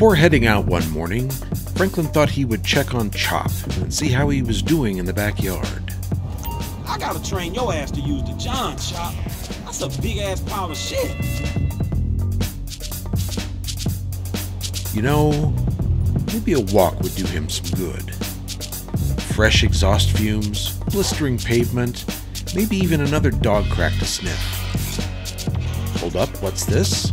Before heading out one morning, Franklin thought he would check on Chop and see how he was doing in the backyard. I gotta train your ass to use the John chop. That's a big ass pile of shit. You know, maybe a walk would do him some good. Fresh exhaust fumes, blistering pavement, maybe even another dog crack to sniff. Hold up, what's this?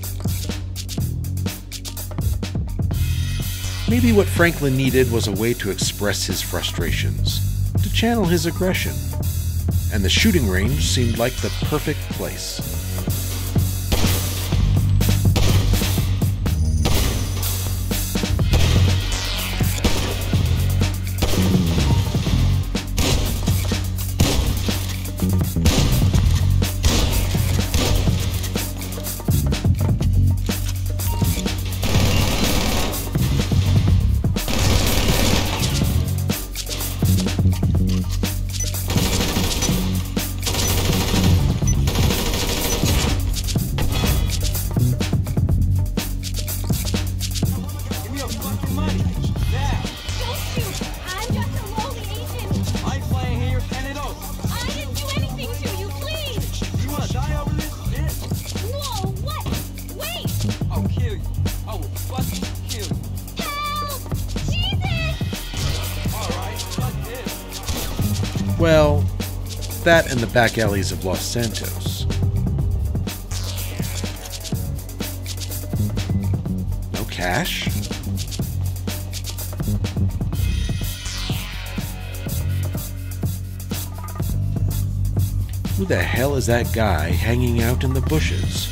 Maybe what Franklin needed was a way to express his frustrations, to channel his aggression. And the shooting range seemed like the perfect place. That the back alleys of Los Santos. No cash? Who the hell is that guy hanging out in the bushes?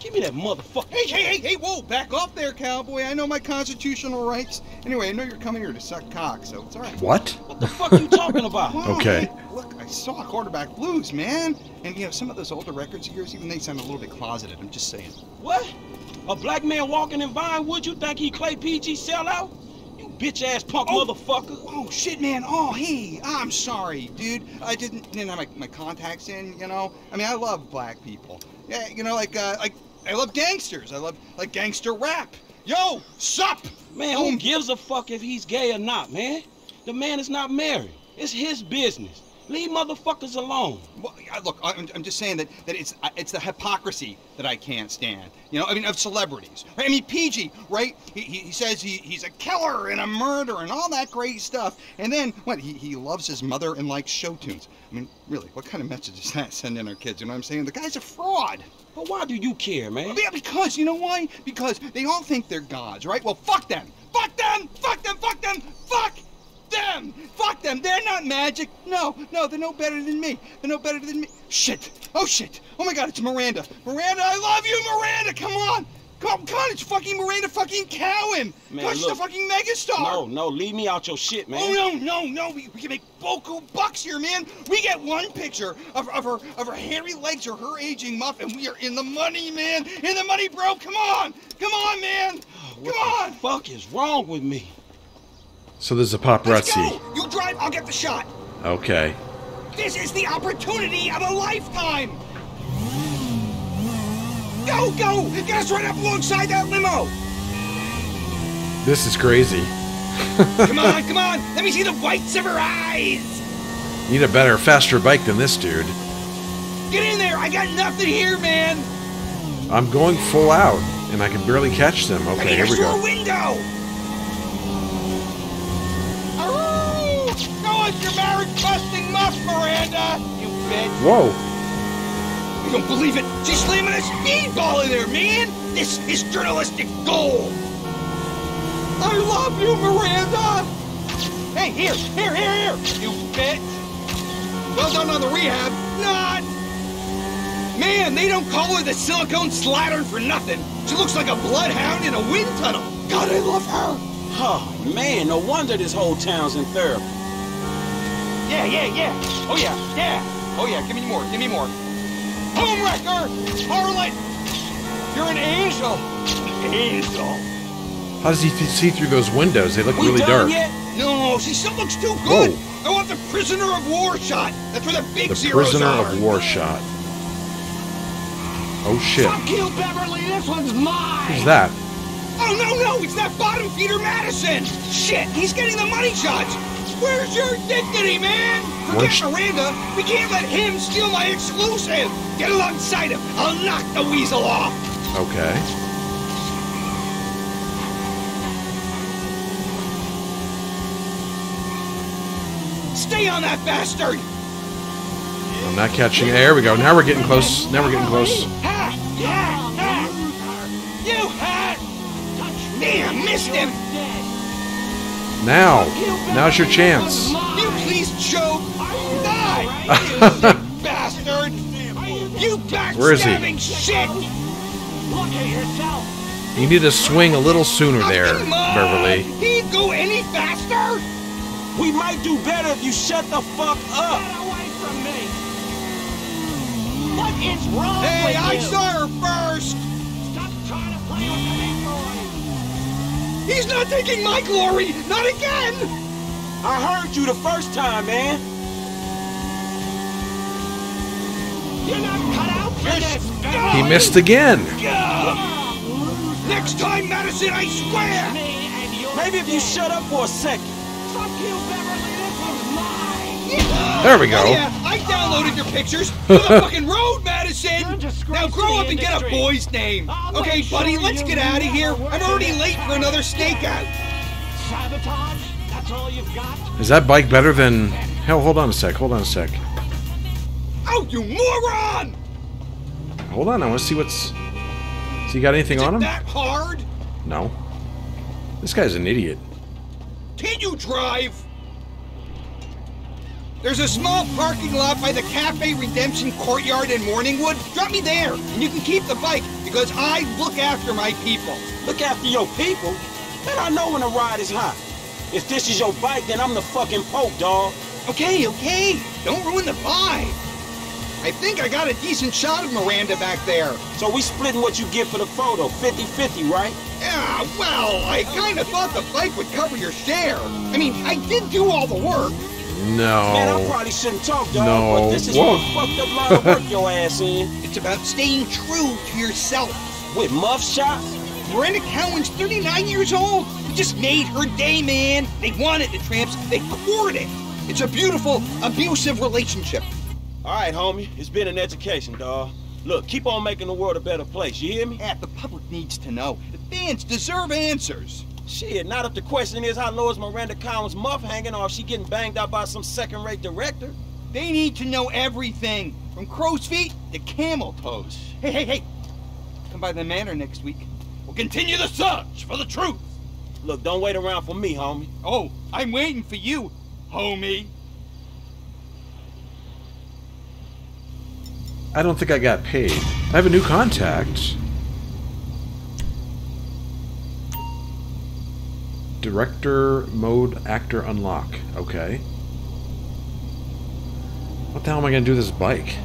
Give me that motherfucker. Hey, hey, hey, hey, whoa, back off there, cowboy. I know my constitutional rights. Anyway, I know you're coming here to suck cock, so it's all right. What? What the fuck are you talking about? Come Okay. man. Look, I saw quarterback blues, man. And, you know, some of those older records of yours, even they sound a little bit closeted. I'm just saying. What? A black man walking in Vinewood? You think he Clay PG sellout? You bitch ass punk Oh. motherfucker. Oh, shit, man. Oh, hey, I'm sorry, dude. I didn't, didn't have my, my contacts in, you know? I mean, I love black people. Yeah, you know, like, uh, like, I love gangsters. I love, like, gangster rap. Yo, sup? Man, who gives a fuck if he's gay or not, man? The man is not married. It's his business. Leave motherfuckers alone. Well, I- look, I'm, I'm just saying that, that it's it's the hypocrisy that I can't stand. You know, I mean, of celebrities. I mean, PG, right? He, he, he says he, he's a killer and a murderer and all that great stuff. And then, what? He, he loves his mother and likes show tunes. I mean, really, what kind of message does that send in our kids? You know what I'm saying? The guy's a fraud. But why do you care, man? Yeah, because, you know why? Because they all think they're gods, right? Well, fuck them. Fuck them! Fuck them! Fuck them! Fuck them! Fuck them! They're not magic! No, no, they're no better than me. They're no better than me. Shit! Oh, shit! Oh my god, it's Miranda! Miranda, I love you, Miranda! Come on! Come, come on, it's fucking Miranda fucking Cowan! Man, Gosh, look. the fucking megastar! No, no, leave me out your shit, man. Oh no, no, no! We, we can make boku bucks here, man. We get one picture of, of her of her hairy legs or her aging muff, and we are in the money, man. In the money, bro. Come on, come on, man. What Come on. the fuck is wrong with me? So there's a Let's paparazzi. go. You drive. I'll get the shot. Okay. This is the opportunity of a lifetime. Go, go! Get us right up alongside that limo. This is crazy. Come on, come on. Let me see the whites of her eyes. Need a better, faster bike than this dude. Get in there. I got nothing here, man. I'm going full out, and I can barely catch them. Okay, here we go. window. Oh, go your marriage busting muff, Miranda. You bitch. Whoa! You don't believe it? She's slamming a speedball in there, man! This is journalistic gold! I love you, Miranda! Hey, here, here, here, here! You bitch! Well done on the rehab. Not! Man, they don't call her the silicone slattern for nothing. She looks like a bloodhound in a wind tunnel. God, I love her! Oh, man, no wonder this whole town's in therapy. Yeah, yeah, yeah. Oh, yeah, yeah. Oh, yeah, give me more, give me more. Homewrecker! Harlot! You're an angel! Angel! How does he th- see through those windows? They look We really done dark. yet? No, she still looks too good. Whoa. I want the prisoner of war shot. That's where the big The zeros prisoner are. of war shot. Oh shit. Fuck you, Beverly. This one's mine. Who's that? Oh, no, no, it's that bottom feeder Madison. Shit, he's getting the money shots. Where's your dignity, man? Forget Once- Miranda. We can't let him steal my exclusive. Get alongside him. I'll knock the weasel off. Okay. Stay on that bastard. I'm not catching. There we go. Now we're getting close. Now we're getting close. Ha! Ha! Ha! You ha! Damn, missed him. Now. Now's your chance. You please choke. Die. You sick bastard. You Where is he? backstabbing shit. Look at yourself. You need to swing a little sooner oh, there, Beverly. He'd go any faster. We might do better if you shut the fuck up. Get away from me. What is wrong Hey, with I you? saw her first. Stop trying to play with the big boy. He's not taking my glory. Not again. I heard you the first time, man. You're not cut out for this. He missed again. Next time, Madison, I swear. Me and your Maybe if you shut up for a second. Fuck you, Beverly. This one's mine. There we go. Oh, yeah, I downloaded your pictures for the fucking road, Madison. You're a disgrace Now grow up and get a boy's name. Okay, buddy, let's get out of here. I'm already late for another stakeout. Sabotage? That's all you've got? Is that bike better than? Hell, hold on a sec. Hold on a sec. Oh, you moron! Hold on. I want to see what's. Has he got anything Is on him? that hard? No. This guy's an idiot. Can you drive? There's a small parking lot by the Cafe Redemption Courtyard in Morningwood. Drop me there, and you can keep the bike because I look after my people. Look after your people. Man, I know when a ride is hot. If this is your bike, then I'm the fucking Pope, dog. Okay, okay. Don't ruin the vibe. I think I got a decent shot of Miranda back there. So we splitting what you get for the photo, 50-50, right? Yeah, well, I kind of thought the bike would cover your share. I mean, I did do all the work. No. Man, I probably shouldn't talk, dog, No. but this is Whoa. one fucked up line of work your ass in. It's about staying true to yourself. With muff shots? Miranda Cowan's 39 years old. We just made her day, man. They wanted the tramps. They courted it. It's a beautiful, abusive relationship. All right, homie. It's been an education, dog. Look, keep on making the world a better place. You hear me? Yeah, the public needs to know. The fans deserve answers. Shit, not if the question is how low is Miranda Cowan's muff hanging or if she getting banged out by some second-rate director. They need to know everything, from crow's feet to camel toes. Hey, hey, hey. Come by the manor next week. We'll continue the search for the truth. Look, don't wait around for me, homie. Oh, I'm waiting for you, homie. I don't think I got paid. I have a new contact. Director mode actor unlock. Okay. What the hell am I gonna do with this bike?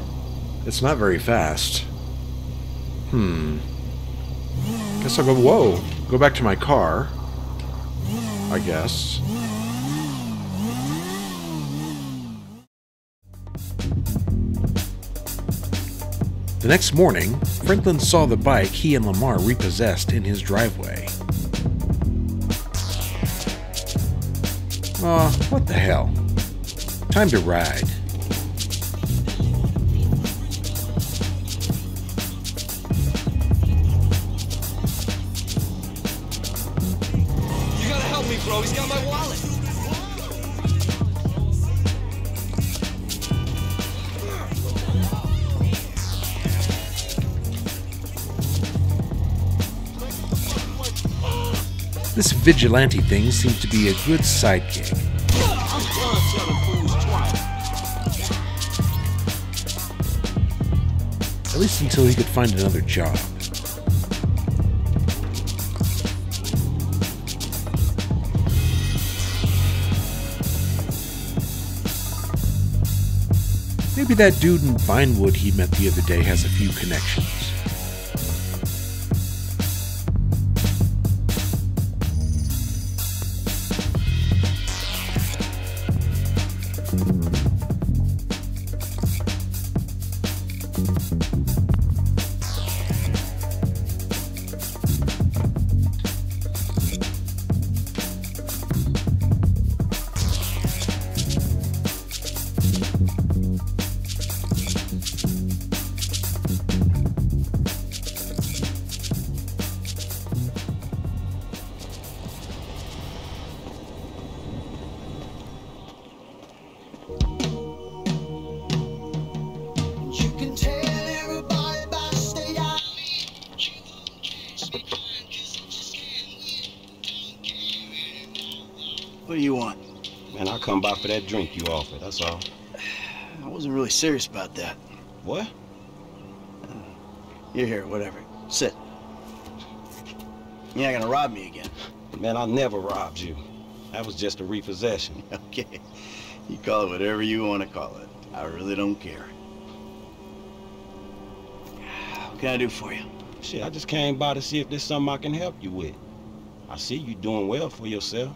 It's not very fast. Hmm. Guess I'll go. Whoa. Go back to my car. I guess. The next morning, Franklin saw the bike he and Lamar repossessed in his driveway. Aw, what the hell? Time to ride. This vigilante thing seems to be a good side gig. I'm done telling fools twice. At least until he could find another job. Maybe that dude in Vinewood he met the other day has a few connections. For that drink you offered, that's all. I wasn't really serious about that. What? You're here, whatever. Sit. You're not gonna rob me again. Man, I never robbed you. That was just a repossession. Okay. You call it whatever you want to call it. I really don't care. What can I do for you? Shit, I just came by to see if there's something I can help you with. I see you doing well for yourself.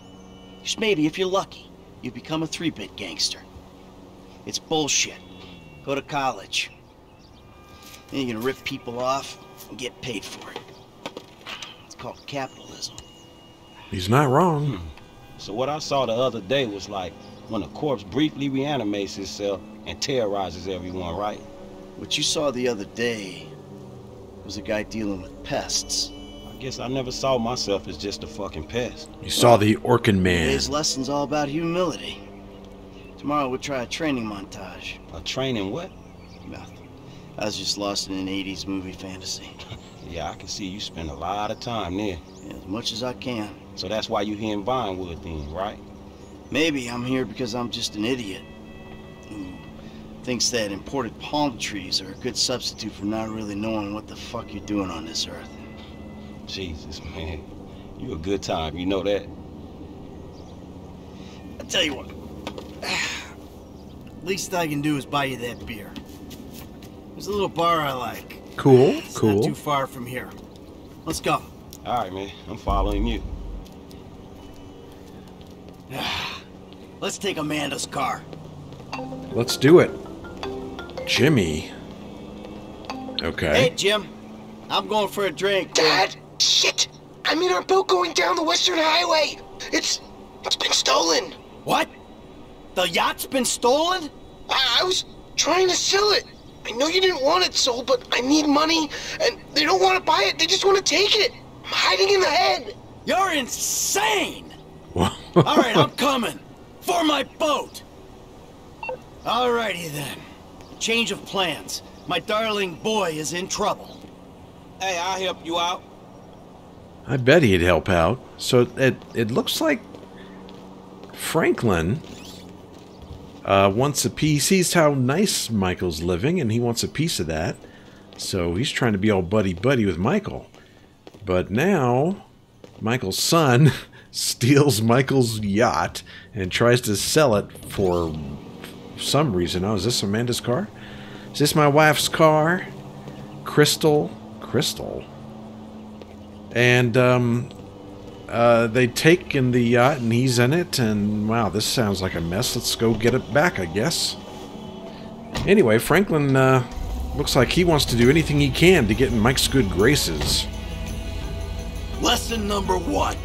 just maybe if you're lucky, you become a three-bit gangster. It's bullshit. Go to college. Then you're gonna rip people off and get paid for it. It's called capitalism. He's not wrong. Hmm. So what I saw the other day was like when a corpse briefly reanimates itself and terrorizes everyone, right? What you saw the other day was a guy dealing with pests. I guess I never saw myself as just a fucking pest. You saw the Orkin man. Today's lesson's all about humility. Tomorrow we'll try a training montage. A training what? Nothing. I was just lost in an 80s movie fantasy. Yeah, I can see you spend a lot of time there. Yeah, as much as I can. So that's why you're here in Vinewood then, right? Maybe I'm here because I'm just an idiot who thinks that imported palm trees are a good substitute for not really knowing what the fuck you're doing on this earth. Jesus, man. You a good time, you know that? I tell you what. Least I can do is buy you that beer. There's a little bar I like. Cool, It's not too far from here. Let's go. All right, man. I'm following you. Let's take Amanda's car. Let's do it. Jimmy. Okay. Hey, Jim. I'm going for a drink. Dad, shit! I'm in our boat going down the Western Highway. It's it's been stolen. What? The yacht's been stolen? I, I was trying to sell it. I know you didn't want it sold, but I need money, and they don't want to buy it. They just want to take it. I'm hiding in the head. You're insane! All right, I'm coming. For my boat. Alrighty then. Change of plans. My darling boy is in trouble. Hey, I'll help you out. I bet he'd help out. So it it looks like Franklin uh, wants a piece. He sees how nice Michael's living, and he wants a piece of that. So he's trying to be all buddy buddy with Michael. But now, Michael's son steals Michael's yacht and tries to sell it for some reason. Oh, is this Amanda's car? Is this my wife's car? Crystal? Crystal? And um, uh, they take in the yacht, and he's in it. And wow, this sounds like a mess. Let's go get it back, I guess. Anyway, Franklin uh, looks like he wants to do anything he can to get in Mike's good graces. Lesson number one.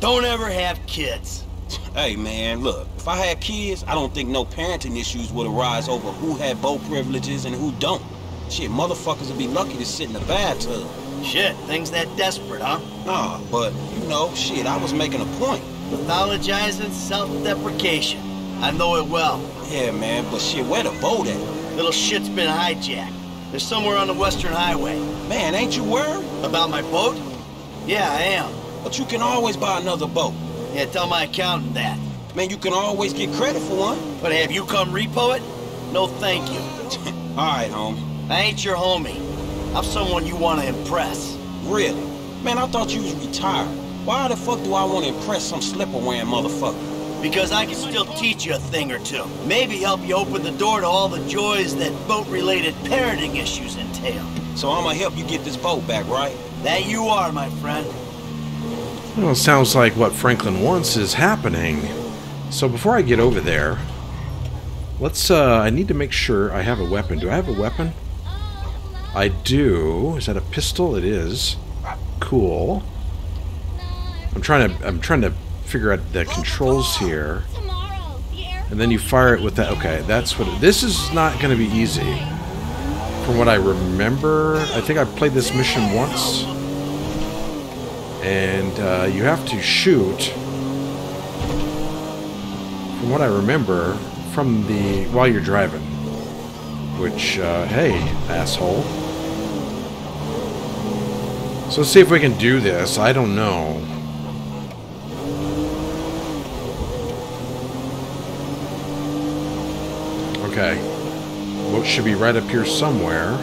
Don't ever have kids. Hey man, look, if I had kids, I don't think no parenting issues would arise over who had boat privileges and who don't. Shit, motherfuckers would be lucky to sit in the bathtub. Shit, things that desperate, huh? Nah, but you know, shit, I was making a point. Pathologizing self-deprecation. I know it well. Yeah, man, but shit, where the boat at? Little shit's been hijacked. They're somewhere on the Western Highway. Man, ain't you worried? About my boat? Yeah, I am. But you can always buy another boat. Yeah, tell my accountant that. Man, you can always get credit for one. But have you come repo it? No, thank you. All right, homie. I ain't your homie. I'm someone you want to impress. Really? Man, I thought you was retired. Why the fuck do I want to impress some slipper-wearing motherfucker? Because I can still teach you a thing or two. Maybe help you open the door to all the joys that boat-related parenting issues entail. So I'm gonna help you get this boat back, right? That you are, my friend. Well, it sounds like what Franklin wants is happening. So before I get over there, let's, uh, I need to make sure I have a weapon. Do I have a weapon? I do. Is that a pistol? It is. Cool. I'm trying to, I'm trying to figure out the controls here. And then you fire it with that. Okay, that's what. This is not going to be easy. From what I remember, I think I played this mission once. And uh, you have to shoot. From what I remember, from the while you're driving. Which, uh, hey, asshole. So let's see if we can do this. I don't know. Okay. Boat should be right up here somewhere.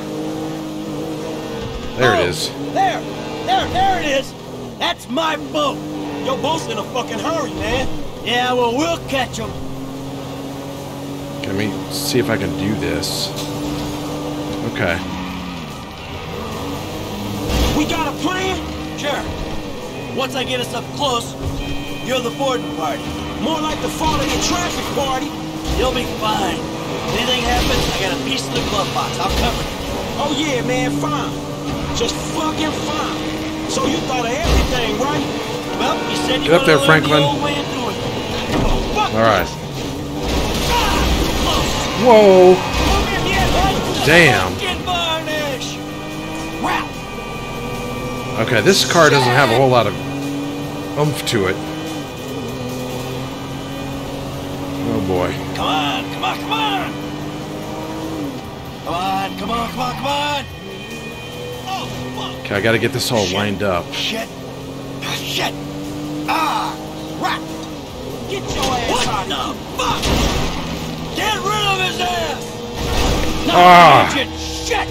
There it oh, is. There! There, there it is! That's my boat! Your boat's in a fucking hurry, man. Yeah, well, we'll catch them. Let me see if I can do this. Okay. We got a plan? Sure. Once I get us up close, you're the boarding party. More like the fall of your traffic party. You'll be fine. If Anything happens, I got a piece in the glove box. I'll cover you. Oh yeah, man, fine. Just fucking fine. So you thought of everything, right? Well, you said you Get up there, wanted to learn Franklin. The old way of doing it. Oh, fuck All right. this. Whoa! Come in here, right? Damn. Okay, this car doesn't have a whole lot of oomph to it. Oh boy. Come on, come on, come on! Come on, come on, come on, come on! Oh, fuck! Okay, I gotta get this all lined up. Shit! Ah, shit! Ah! Crap! Get your ass What out the of here. fuck? Get rid of his ass! Not Ah. engine! Shit!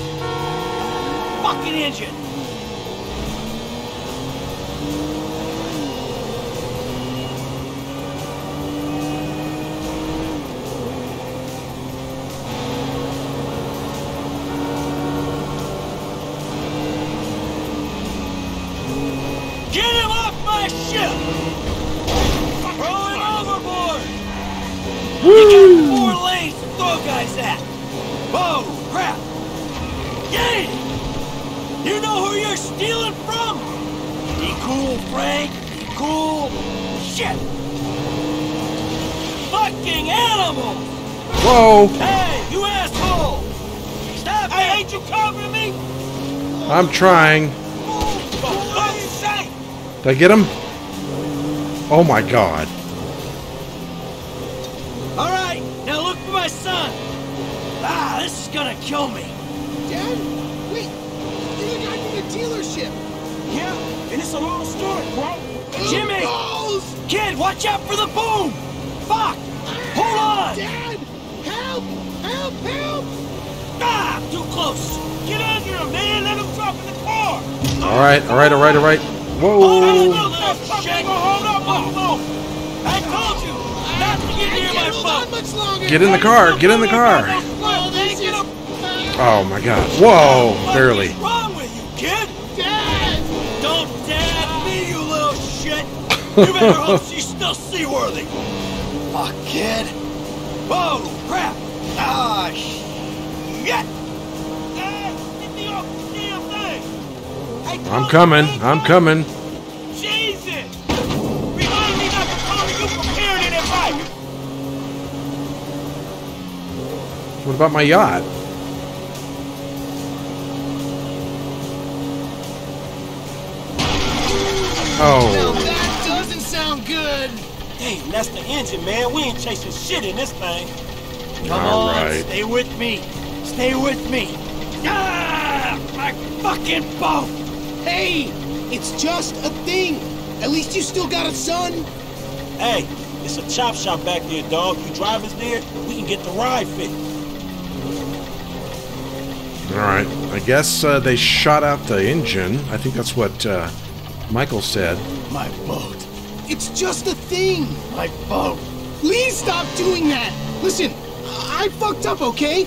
Fucking engine! Trying. For fuck's sake! Did I get him? Oh my god. All right, now look for my son. Ah, this is gonna kill me. Dad? Wait! You're the guy from the dealership! Yeah, and it's a long story, bro. Jimmy! Balls! Kid, watch out for the boom! Fuck! Hold on! Dad! Help! Help! Help! Ah, too close! Get him, man! Let him drop in the car! Alright, alright, alright, alright. Whoa! little shit! Hold up, hold I told you not to get near my Can't hold on boat! much longer! Get in the car, get in the car. Oh. Oh my god. Whoa! Barely. What's wrong with you, kid? Dad! Don't dad me, you little shit! You better hope she's still seaworthy! Fuck, kid! Whoa, crap! Ah, shit! Dad, get me off the damn thing! I'm coming. I'm coming. Jesus! Remind me not to call you prepared and invited. What about my yacht? Oh, Now That doesn't sound good. Damn, that's the engine, man. We ain't chasing shit in this thing. Come All on, right. stay with me. Stay with me. Ah, my fucking boat. Hey, it's just a thing. At least you still got a son. Hey, it's a chop shop back there, dog. You drive us there, we can get the ride fixed. all right. I guess uh, they shot out the engine. I think that's what uh, Michael said. My boat. It's just a thing. My boat. Please stop doing that. Listen, I fucked up, okay?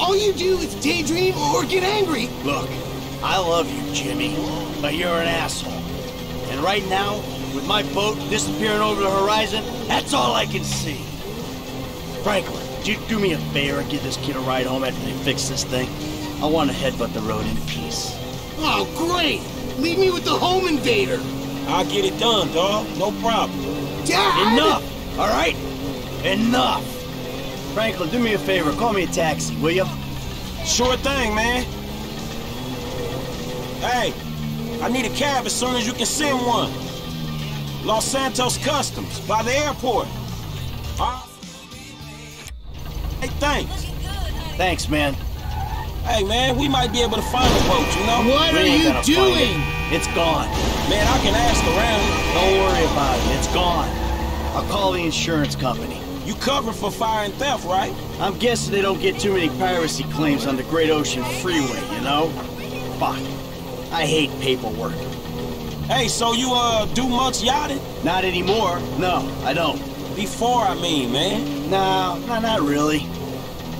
all you do is daydream or get angry. Look, I love you, Jimmy, but you're an asshole. And right now, with my boat disappearing over the horizon, that's all I can see. Franklin, would you do me a favor and give this kid a ride home after they fix this thing? I want to headbutt the road in peace. Oh, great! Leave me with the home invader. I'll get it done, dog. No problem. Dad! Enough! All right? Enough! Franklin, do me a favor. Call me a taxi, will you? Sure thing, man. Hey, I need a cab as soon as you can send one. Los Santos Customs, by the airport. Huh? Hey, thanks. Thanks, man. Hey, man, we might be able to find a boat, you know? What We are you doing? it. It's gone. Man, I can ask around. Don't worry about it. It's gone. I'll call the insurance company. You cover for fire and theft, right? I'm guessing they don't get too many piracy claims on the Great Ocean Freeway, you know? Fuck. I hate paperwork. Hey, so you, uh, do much yachting? Not anymore. No, I don't. Before, I mean, man. No, no, not really.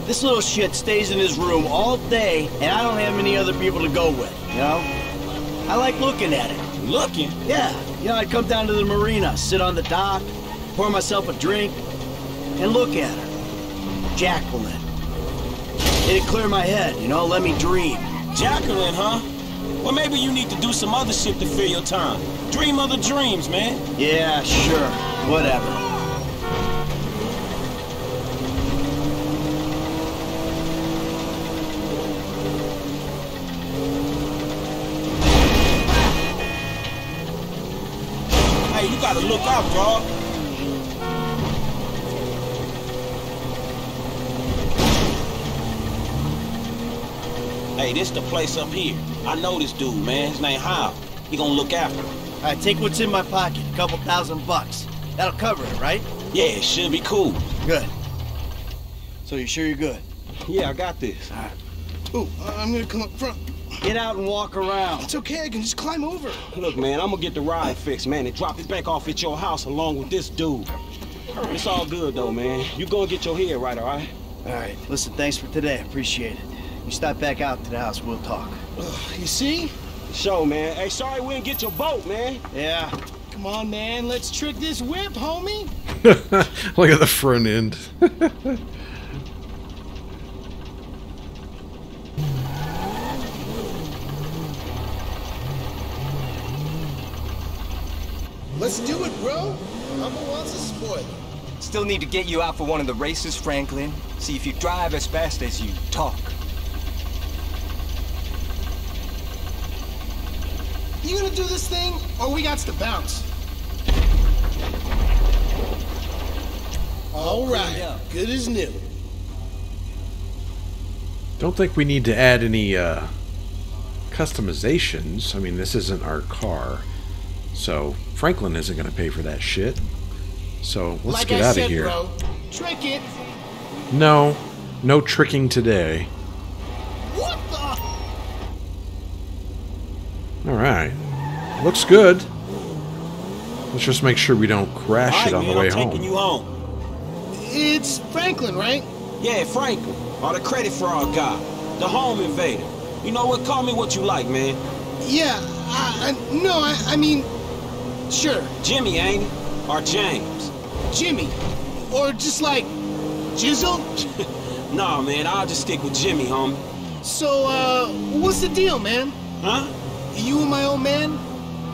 This little shit stays in his room all day, and I don't have many other people to go with, you know? I like looking at it. Looking. Yeah, you know, I'd come down to the marina, sit on the dock, pour myself a drink, and look at her. Jacqueline. It'd clear my head, you know, let me dream. Jacqueline, huh? Well, maybe you need to do some other shit to fill your time. Dream other dreams, man. Yeah, sure, whatever. Hey, you gotta look out, dog. Hey, this the place up here. I know this dude, man. His name Hal. He gonna look after him. All right, take what's in my pocket, a couple thousand bucks. That'll cover it, right? Yeah, it should be cool. Good. So you sure you're good? Yeah, I got this. Ooh, I'm gonna come up front. Get out and walk around. It's okay, I can just climb over. Look, man, I'm gonna get the ride fixed, man, and drop it back off at your house along with this dude. It's all good, though, man. You gonna get your head right, all right? All right, listen, thanks for today. Appreciate it. You stop back out to the house, we'll talk. You see? Show, man. Hey, sorry we didn't get your boat, man. Yeah. Come on, man, let's trick this whip, homie. Look at the front end. Let's do it, bro. Mama wants a spoiler. Still need to get you out for one of the races, Franklin. See if you drive as fast as you talk. You gonna do this thing, or we got to bounce? All right, good as new. Don't think we need to add any uh, customizations. I mean, this isn't our car. So Franklin isn't going to pay for that shit. So let's like get I out said, of here. bro, trick it. No, no tricking today. What the? All right. Looks good. Let's just make sure we don't crash All right, it on man, the way I'm taking home. you home. It's Franklin, right? Yeah, Franklin, or the credit fraud guy, the home invader. You know what? Call me what you like, man. Yeah. I, I, no, I, I mean, sure, Jimmy, ain't it? Or James? Jimmy, or just like Jizzle. Nah, man, I'll just stick with Jimmy, homie. So, uh, what's the deal, man? Huh? You and my old man?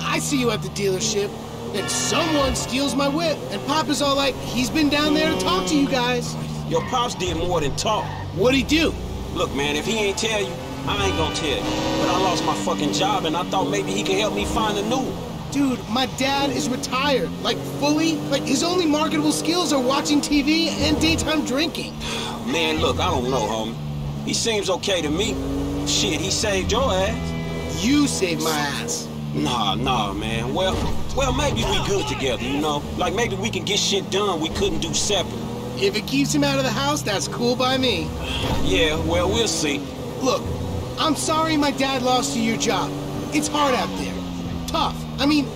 I see you at the dealership, and someone steals my whip, and Papa's all like, he's been down there to talk to you guys. Your pops did more than talk. What'd he do? Look, man, if he ain't tell you, I ain't gonna tell you. But I lost my fucking job, and I thought maybe he could help me find a new one. Dude, my dad is retired, like fully. Like his only marketable skills are watching TV and daytime drinking. Man, look, I don't know, homie. He seems okay to me. Shit, he saved your ass. You saved my ass. Nah, nah, man. Well, well, maybe we good together, you know? Like maybe we can get shit done we couldn't do separate. If it keeps him out of the house, that's cool by me. Yeah, well, we'll see. Look, I'm sorry my dad lost you your job. It's hard out there. Tough. I mean,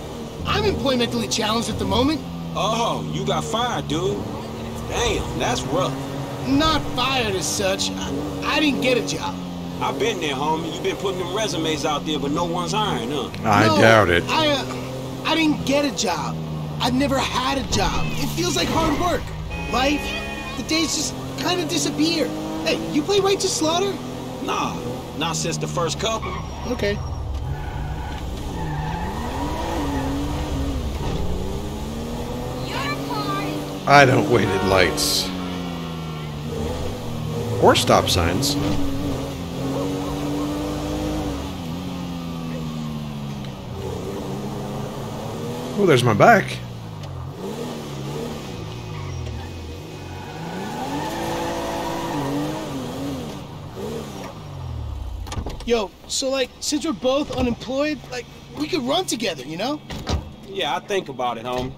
I'm employmentally challenged at the moment. Oh, you got fired, dude. Damn, that's rough. Not fired as such. I, I didn't get a job. I've been there, homie. You've been putting them resumes out there, but no one's hiring, huh? I No, doubt it. I, uh, I didn't get a job. I've never had a job. It feels like hard work. Life, the days just kind of disappear. Hey, you play Righteous Slaughter? Nah, not since the first couple. Okay. I don't wait at lights. Or stop signs. Oh, there's my back. Yo, so like, since we're both unemployed, like, we could run together, you know? Yeah, I think about it, homie.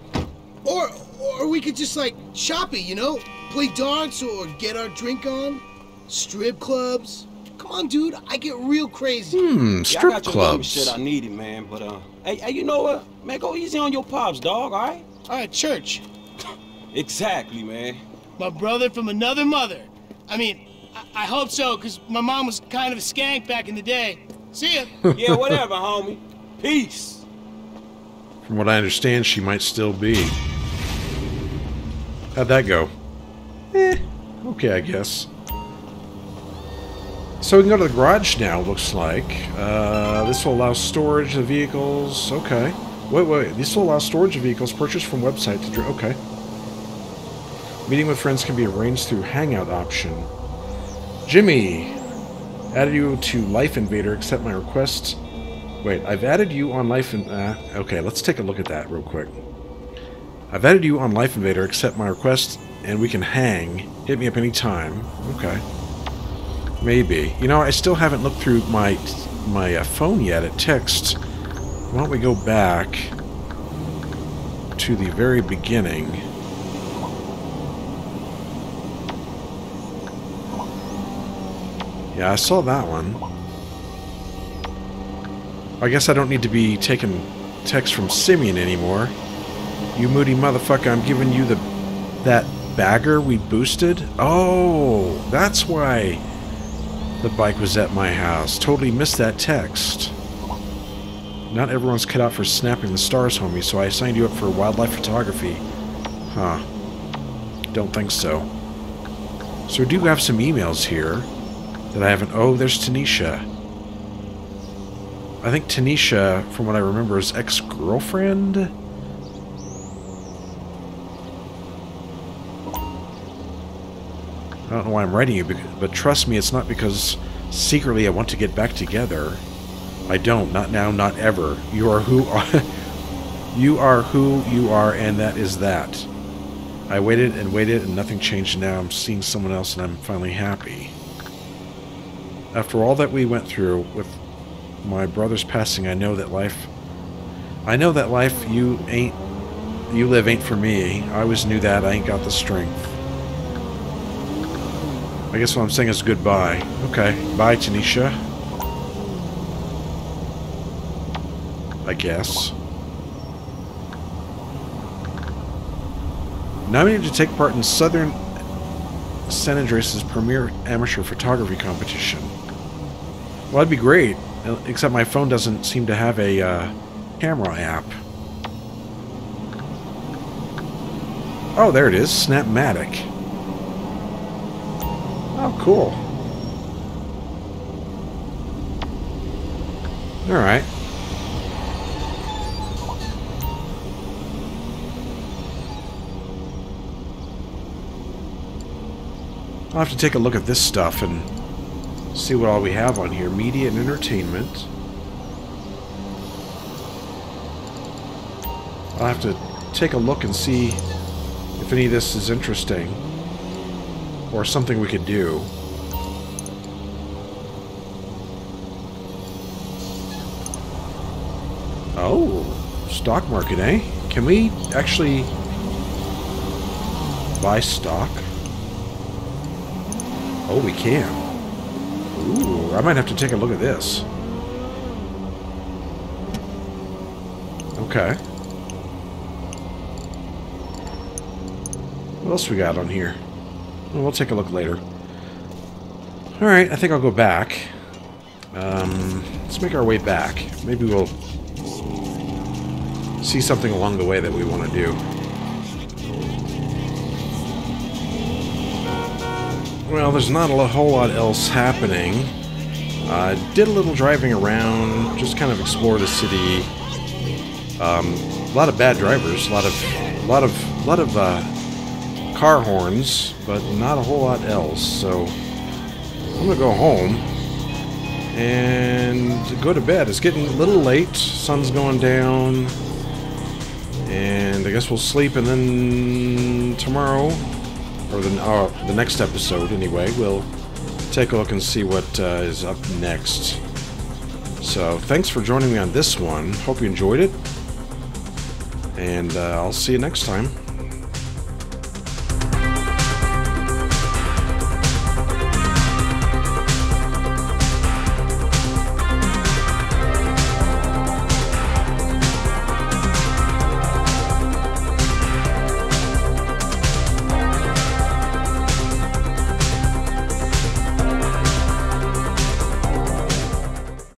Or, or we could just like shop it, you know? Play darts or get our drink on. Strip clubs. Come on, dude. I get real crazy. Hmm, Yeah, I strip got your clubs. shit I it, man. But uh, hey, hey, you know what? Man, go easy on your pops, dog. All right? All right, church. Exactly, man. My brother from another mother. I mean, I, I hope so, because my mom was kind of a skank back in the day. See ya. Yeah, whatever, homie. Peace. From what I understand, she might still be. How'd that go? Eh, okay, I guess. So we can go to the garage now, looks like. Uh, this will allow storage of vehicles. Okay. Wait, wait. This will allow storage of vehicles purchased from website to... Okay. Meeting with friends can be arranged through Hangout option. Jimmy! Added you to Life Invader. Accept my request. Wait, I've added you on Life in... Uh, okay, let's take a look at that real quick. I've added you on Life Invader. Accept my request, and we can hang. Hit me up anytime. Okay. Maybe. You know, I still haven't looked through my my uh, phone yet at text. Why don't we go back to the very beginning? Yeah, I saw that one. I guess I don't need to be taking text from Simeon anymore. You moody motherfucker, I'm giving you the that bagger we boosted. Oh, that's why the bike was at my house. Totally missed that text. Not everyone's cut out for snapping the stars, homie, so I signed you up for wildlife photography. Huh. Don't think so. So we do have some emails here that I haven't... Oh, there's Tanisha. I think Tanisha, from what I remember, is ex-girlfriend? I don't know why I'm writing you, but trust me, it's not because secretly I want to get back together. I don't. Not now, not ever. You are who you are who you are, and that is that. I waited and waited, and nothing changed. Now I'm seeing someone else, and I'm finally happy. After all that we went through with my brother's passing, I know that life. I know that life you ain't, you live ain't for me. I always knew that. I ain't got the strength. I guess what I'm saying is goodbye. Okay, bye, Tanisha. I guess. Nominated to take part in Southern San Andreas' premier amateur photography competition. Well, that'd be great, except my phone doesn't seem to have a uh, camera app. Oh, there it is, Snapmatic. Oh, cool. Alright. I'll have to take a look at this stuff and see what all we have on here. Media and entertainment. I'll have to take a look and see if any of this is interesting or something we could do. Oh, stock market, eh? Can we actually buy stock? Oh, we can. Ooh, I might have to take a look at this. Okay. What else we got on here? Well, take a look later. Alright, I think I'll go back. Um, let's make our way back. Maybe we'll see something along the way that we want to do. Well, there's not a whole lot else happening. Uh, did a little driving around, just kind of explore the city. Um, a lot of bad drivers, a lot of, a lot of, a lot of uh, car horns, but not a whole lot else. So I'm gonna go home and go to bed. It's getting a little late. Sun's going down, and I guess we'll sleep, and then tomorrow or the, uh, the next episode anyway, we'll take a look and see what uh, is up next. So, thanks for joining me on this one. Hope you enjoyed it. And uh, I'll see you next time.